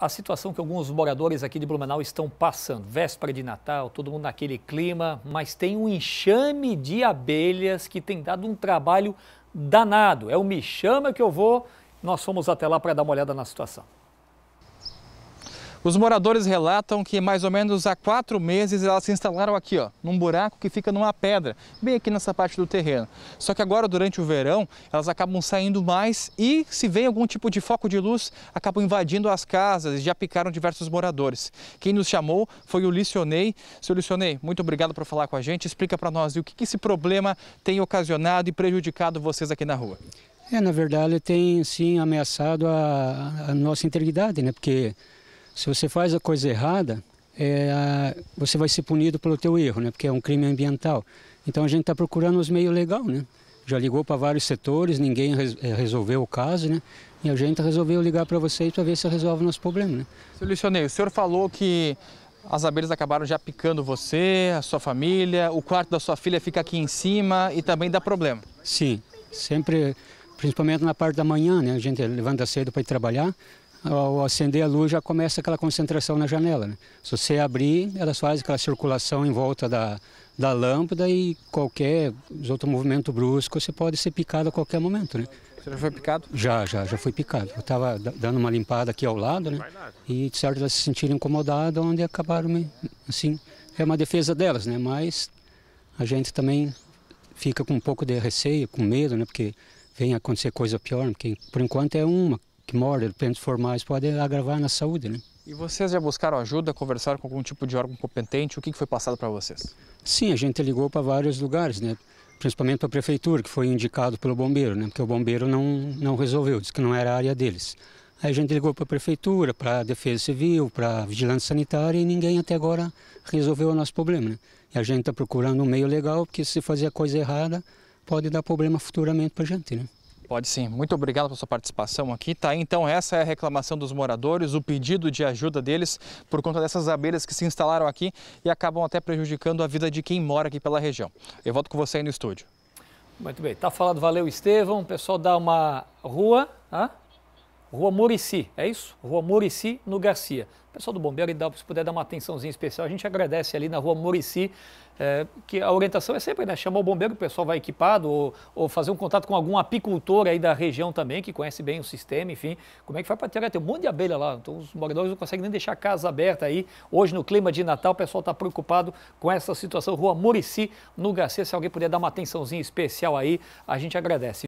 a situação que alguns moradores aqui de Blumenau estão passando. Véspera de Natal, todo mundo naquele clima, mas tem um enxame de abelhas que tem dado um trabalho danado. É o Me Chama que eu vou. Nós fomos até lá para dar uma olhada na situação. Os moradores relatam que mais ou menos há quatro meses elas se instalaram aqui, ó, num buraco que fica numa pedra, bem aqui nessa parte do terreno. Só que agora, durante o verão, elas acabam saindo mais e, se vem algum tipo de foco de luz, acabam invadindo as casas e já picaram diversos moradores. Quem nos chamou foi o Licionei. Seu Licionei, muito obrigado por falar com a gente. Explica para nós o que, esse problema tem ocasionado e prejudicado vocês aqui na rua. É, na verdade, tem sim ameaçado a, a nossa integridade, né? Porque se você faz a coisa errada, é, você vai ser punido pelo teu erro, né? Porque é um crime ambiental. Então a gente está procurando os meios legais, né? Já ligou para vários setores, ninguém res, é, resolveu o caso, né? E a gente resolveu ligar para vocês para ver se resolve o nosso problema, né? Seu o senhor falou que as abelhas acabaram já picando você, a sua família, o quarto da sua filha fica aqui em cima e também dá problema. Sim, sempre, principalmente na parte da manhã, né? A gente levanta cedo para ir trabalhar, ao acender a luz já começa aquela concentração na janela. Né? Se você abrir, elas fazem aquela circulação em volta da, da lâmpada e qualquer outro movimento brusco você pode ser picado a qualquer momento. Né? Você já foi picado? Já, já, já fui picado. Eu estava dando uma limpada aqui ao lado, né? E de certo elas se sentiram incomodadas, onde acabaram me, assim, é uma defesa delas, né? Mas a gente também fica com um pouco de receio, com medo, né? Porque vem acontecer coisa pior, porque por enquanto é uma, que morde, depende formais, pode agravar na saúde, né? E vocês já buscaram ajuda, conversaram com algum tipo de órgão competente? O que foi passado para vocês? Sim, a gente ligou para vários lugares, né? Principalmente para a prefeitura, que foi indicado pelo bombeiro, né? Porque o bombeiro não, não resolveu, disse que não era a área deles. Aí a gente ligou para a prefeitura, para a defesa civil, para a vigilância sanitária e ninguém até agora resolveu o nosso problema, né? E a gente está procurando um meio legal, porque se fazer a coisa errada, pode dar problema futuramente para a gente, né? Pode sim. Muito obrigado pela sua participação aqui. Tá, então essa é a reclamação dos moradores, o pedido de ajuda deles por conta dessas abelhas que se instalaram aqui e acabam até prejudicando a vida de quem mora aqui pela região. Eu volto com você aí no estúdio. Muito bem. Tá falado, valeu Estevão. O pessoal dá uma rua, hã? Rua Murici, é isso? Rua Murici, no Garcia. Pessoal do Bombeiro, se puder dar uma atençãozinha especial, a gente agradece ali na Rua Murici, é, que a orientação é sempre né, chamar o bombeiro, o pessoal vai equipado, ou, ou, fazer um contato com algum apicultor aí da região também, que conhece bem o sistema, enfim. Como é que faz para tirar? Tem um monte de abelha lá, então os moradores não conseguem nem deixar a casa aberta aí. Hoje, no clima de Natal, o pessoal está preocupado com essa situação. Rua Murici, no Garcia, se alguém puder dar uma atençãozinha especial aí, a gente agradece.